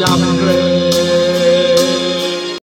Yahweh.